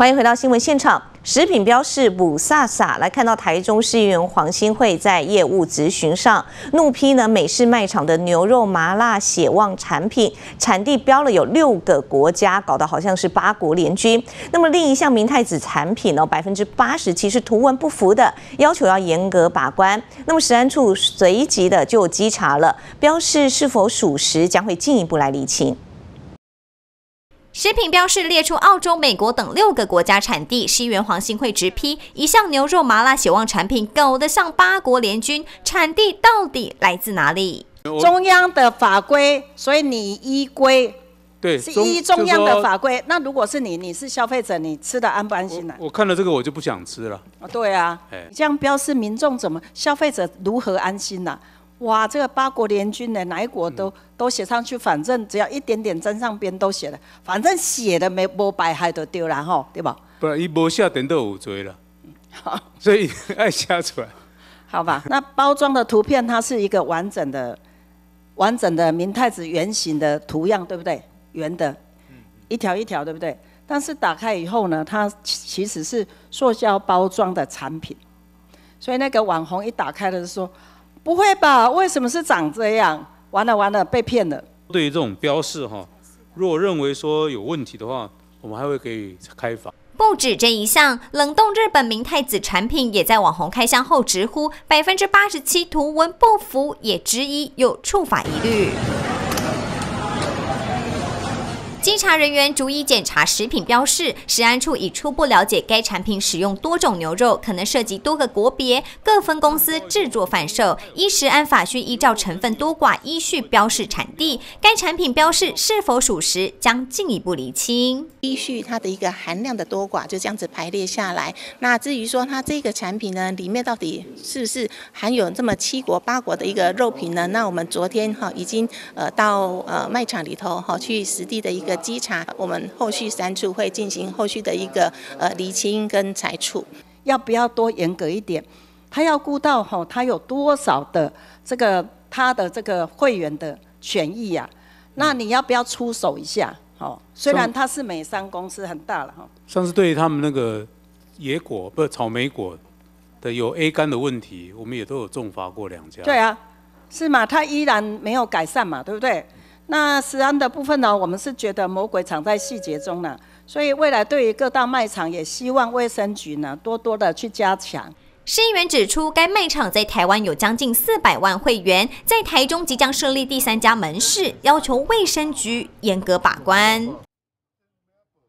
欢迎回到新闻现场。食品标示补飒飒，来看到台中市议员黄新惠在业务咨询上怒批呢美式卖场的牛肉麻辣血旺产品产地标了有六个国家，搞得好像是八国联军。那么另一项明太子产品呢，百分之八十其实图文不符的，要求要严格把关。那么食安处随即的就稽查了，标示是否属实，将会进一步来厘清。食品标示列出澳洲、美国等六个国家产地，市议员黄兴会直批一项牛肉麻辣血旺产品搞得像八国联军，产地到底来自哪里？中央的法规，所以你依规，对，是依中央的法规。那如果是你，你是消费者，你吃的安不安心呢？我看了这个，我就不想吃了。对啊，你这样标示，民众怎么消费者如何安心呢？哇，这个八国联军的哪一国都都写上去，反正只要一点点沾上边都写了，反正写的没无白害都丢了吼，对吧？不然一无下点都有罪了，好，所以爱写出来。好吧，那包装的图片它是一个完整的、完整的明太子圆形的图样，对不对？圆的，一条一条，对不对？但是打开以后呢，它其实是塑胶包装的产品，所以那个网红一打开的时候。不会吧？为什么是长这样？完了完了，被骗了。对于这种标示哈，若认为说有问题的话，我们还会给予开罚。不止这一项，冷冻日本明太子产品也在网红开箱后直呼百分之八十七图文不符，也质疑有触法疑虑。稽查人员逐一检查食品标示，食安处已初步了解该产品使用多种牛肉，可能涉及多个国别、各分公司制作贩售。依食安法需依照成分多寡依序标示产地，该产品标示是否属实将进一步厘清。依序它的一个含量的多寡就这样子排列下来。那至于说它这个产品呢，里面到底是不是含有这么七国八国的一个肉品呢？那我们昨天哈已经呃到呃卖场里头哈去实地的一个。的稽查，我们后续三处会进行后续的一个呃厘清跟裁处，要不要多严格一点？他要顾到吼，他有多少的这个他的这个会员的权益呀？那你要不要出手一下？哦，虽然他是美商公司很大了哈。上次对于他们那个野果不是草莓果的有 A 肝的问题，我们也都有重罚过两家。对啊，是嘛？他依然没有改善嘛，对不对？那食安的部分呢？我们是觉得魔鬼藏在细节中呢，所以未来对于各大卖场，也希望卫生局呢多多的去加强。市议员指出，该卖场在台湾有将近四百万会员，在台中即将设立第三家门市，要求卫生局严格把关。